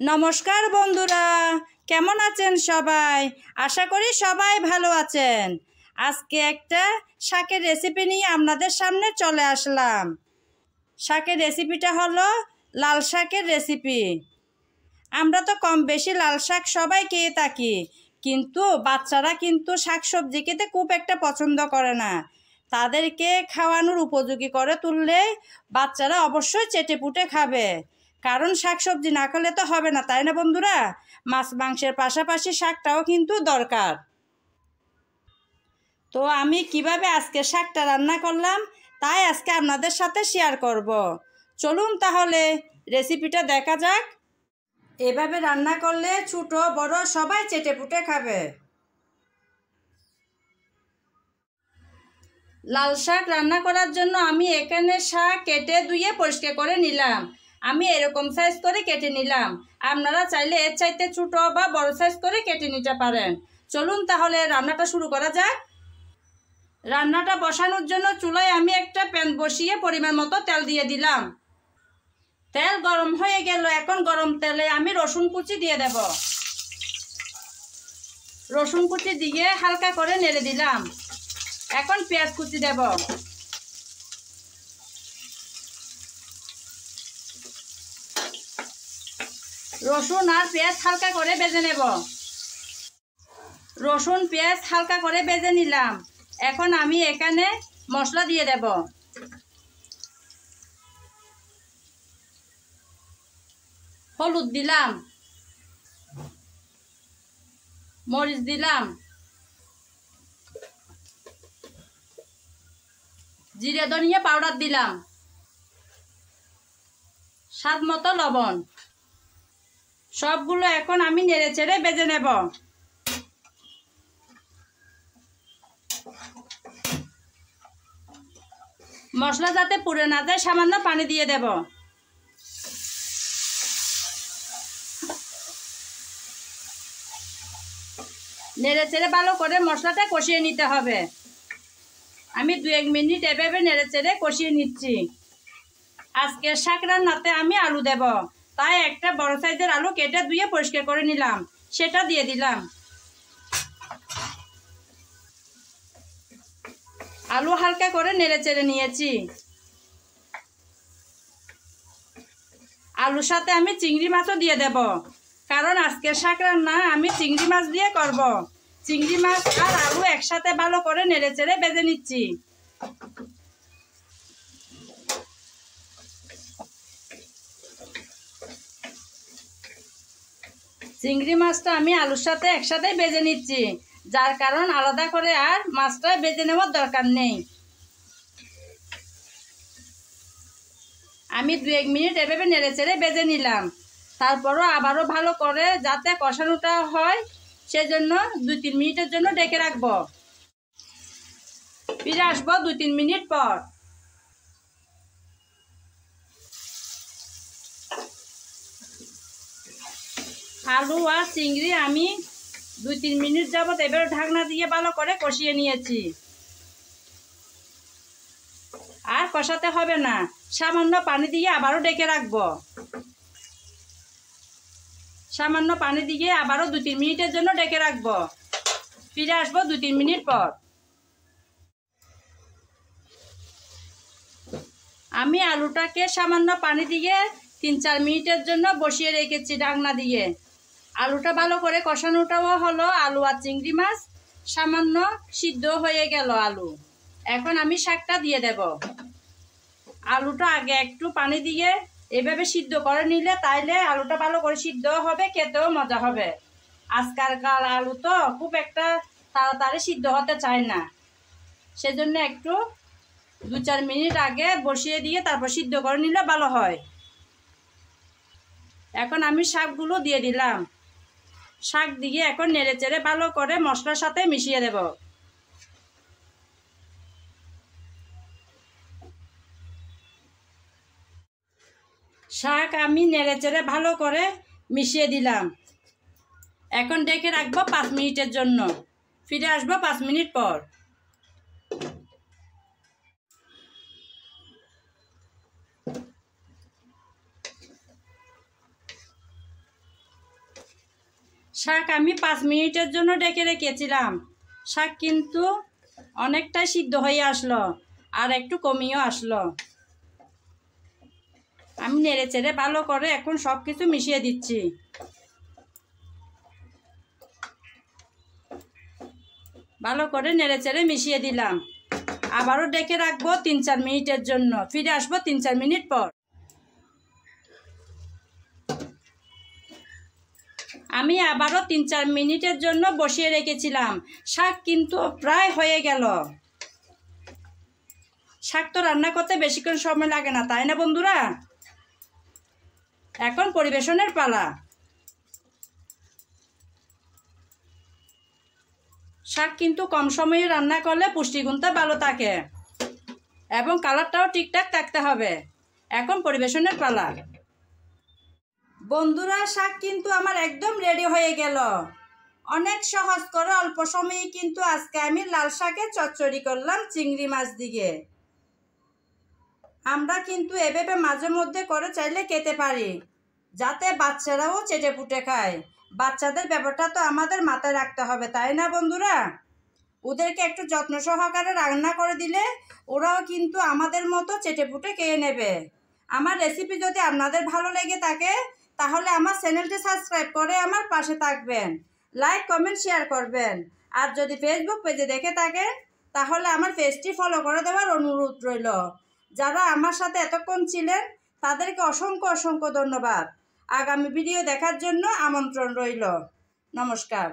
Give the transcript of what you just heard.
নমস্কার বন্ধুরা, কেমন আছেন সবাই? আশা করি সবাই ভালো আছেন। আজকে একটা শাকের রেসিপি নিয়ে আপনাদের সামনে চলে আসলাম। শাকের রেসিপিটা হলো লাল শাকের রেসিপি আমরা তো কম বেশি লাল শাক সবাই খেয়ে থাকি, কিন্তু বাচ্চারা কিন্তু শাক সবজি খেতে খুব একটা পছন্দ করে না। তাদেরকে খাওয়ানোর উপযোগী করে তুললে বাচ্চারা অবশ্যই চেটে পুটে খাবে। কারণ শাক সবজি না খেলে তো হবে না, তাই না বন্ধুরা? মাছ মাংসের পাশাপাশি শাকটাও কিন্তু দরকার। তো আমি কীভাবে আজকে শাকটা রান্না করলাম, তাই আজকে আপনাদের সাথে শেয়ার করব। চলুন তাহলে রেসিপিটা দেখা যাক। এভাবে রান্না করলে ছোট, বড় সবাই চেটে পুটে খাবে। লাল শাক রান্না করার জন্য আমি এখানে শাক কেটে ধুয়ে পরিষ্কার করে নিলাম। আমি এরকম সাইজ করে কেটে নিলাম। আপনারা চাইলে এর চাইতে ছোটো বা বড় সাইজ করে কেটে নিতে পারেন। চলুন তাহলে রান্নাটা শুরু করা যাক। রান্নাটা বসানোর জন্য চুলায় আমি একটা প্যান বসিয়ে পরিমাণ মতো তেল দিয়ে দিলাম। তেল গরম হয়ে গেল, এখন গরম তেলে আমি রসুন কুচি দিয়ে দেব। রসুন কুচি দিয়ে হালকা করে নেড়ে দিলাম। এখন পেঁয়াজ কুচি দেব। রসুন আর পেঁয়াজ হালকা করে বেজে নেব। রসুন, পেঁয়াজ হালকা করে বেজে নিলাম। এখন আমি এখানে মশলা দিয়ে দেব। হলুদ দিলাম। মরিচ দিলাম। জিরে, ধনিয়া পাউডার দিলাম। স্বাদ মতো লবণ। সবগুলো এখন আমি নেড়ে চেড়ে বেজে নেব। মশলা যাতে পুড়ে না যায়, সামান্য পানি দিয়ে দেব। নেড়ে চেড়ে ভালো করে মশলাটা কষিয়ে নিতে হবে। আমি দু এক মিনিট এভাবে নেড়ে চেড়ে কষিয়ে নিচ্ছি। আজকে শাক রান্নাতে আমি আলু দেব। তাই একটা বড় সাইজের আলু কেটে ধুয়ে পরিষ্কার করে নিলাম। সেটা দিয়ে দিলাম। আলু হালকা করে নেড়ে চেড়ে নিয়েছি। আলুর সাথে আমি চিংড়ি মাছও দিয়ে দেব। কারণ আজকের শাক রান্না আমি চিংড়ি মাছ দিয়ে করব। চিংড়ি মাছ আর আলু একসাথে ভালো করে নেড়ে চেড়ে বেজে নিচ্ছি। চিংড়ি মাছটা আমি আলুর সাথে একসাথে বেজে নিচ্ছি। যার কারণ আলাদা করে আর মাছটা বেজে নেওয়ার দরকার নেই। আমি দু এক মিনিট এভাবে নেড়ে চেড়ে বেজে নিলাম। তারপরও আবারও ভালো করে যাতে কষানোটা হয়, সেজন্য দুই তিন মিনিটের জন্য ডেকে রাখব। ফিরে আসব দুই তিন মিনিট পর। আলু আর চিংড়ি আমি দুই তিন মিনিট যাবত এবার ঢাকনা দিয়ে ভালো করে কষিয়ে নিয়েছি। আর কষাতে হবে না, সামান্য পানি দিয়ে আবারও ডেকে রাখব। সামান্য পানি দিয়ে আবারও দু তিন মিনিটের জন্য ডেকে রাখব। ফিরে আসব দু তিন মিনিট পর। আমি আলুটাকে সামান্য পানি দিয়ে তিন চার মিনিটের জন্য বসিয়ে রেখেছি ডাকনা দিয়ে। আলুটা ভালো করে কষানোটাও হলো আলু আর চিংড়ি মাছ। সামান্য সিদ্ধ হয়ে গেল আলু। এখন আমি শাকটা দিয়ে দেব। আলুটা আগে একটু পানি দিয়ে এভাবে সিদ্ধ করে নিলে তাইলে আলুটা ভালো করে সিদ্ধ হবে, খেতেও মজা হবে। আজকালকার আলু তো খুব একটা তাড়াতাড়ি সিদ্ধ হতে চায় না। সেজন্য একটু দু চার মিনিট আগে বসিয়ে দিয়ে তারপর সিদ্ধ করে নিলে ভালো হয়। এখন আমি শাকগুলো দিয়ে দিলাম। শাক দিয়ে এখন নেড়ে চেড়ে ভালো করে মশলার সাথে মিশিয়ে দেব। শাক আমি নেড়ে চেড়ে ভালো করে মিশিয়ে দিলাম। এখন ডেকে রাখব পাঁচ মিনিটের জন্য। ফিরে আসব পাঁচ মিনিট পর। শাক আমি পাঁচ মিনিটের জন্য ডেকে রেখেছিলাম। শাক কিন্তু অনেকটাই সিদ্ধ হয়ে আসলো আর একটু কমিয়েও আসলো। আমি নেড়ে চেড়ে ভালো করে এখন সব কিছু মিশিয়ে দিচ্ছি। ভালো করে নেড়ে চেড়ে মিশিয়ে দিলাম। আবারও ডেকে রাখব তিন চার মিনিটের জন্য। ফিরে আসব তিন চার মিনিট পর। আমি আবারও তিন চার মিনিটের জন্য বসিয়ে রেখেছিলাম। শাক কিন্তু প্রায় হয়ে গেল। শাক তো রান্না করতে বেশিক্ষণ সময় লাগে না, তাই না বন্ধুরা? এখন পরিবেশনের পালা। শাক কিন্তু কম সময়ে রান্না করলে পুষ্টিগুণটা ভালো থাকে এবং কালারটাও ঠিকঠাক থাকতে হবে। এখন পরিবেশনের পালা। বন্ধুরা, শাক কিন্তু আমার একদম রেডি হয়ে গেল। অনেক সহজ করে অল্প সময়ে কিন্তু আজকে আমি লাল শাকে চচ্চড়ি করলাম চিংড়ি মাছ দিয়ে আমরা কিন্তু এভাবে মাঝে মধ্যে করে চাইলে খেতে পারি, যাতে বাচ্চারাও চেটে পুটে খায়। বাচ্চাদের ব্যাপারটা তো আমাদের মাথায় রাখতে হবে, তাই না বন্ধুরা? ওদেরকে একটু যত্ন সহকারে রান্না করে দিলে ওরাও কিন্তু আমাদের মতো চেটে পুটে খেয়ে নেবে। আমার রেসিপি যদি আপনাদের ভালো লেগে থাকে তাহলে আমার চ্যানেলটি সাবস্ক্রাইব করে আমার পাশে থাকবেন। লাইক, কমেন্ট, শেয়ার করবেন। আর যদি ফেসবুক পেজে দেখে থাকেন, তাহলে আমার পেজটি ফলো করে দেওয়ার অনুরোধ রইল। যারা আমার সাথে এতক্ষণ ছিলেন, তাদেরকে অসংখ্য অসংখ্য ধন্যবাদ। আগামী ভিডিও দেখার জন্য আমন্ত্রণ রইল। নমস্কার।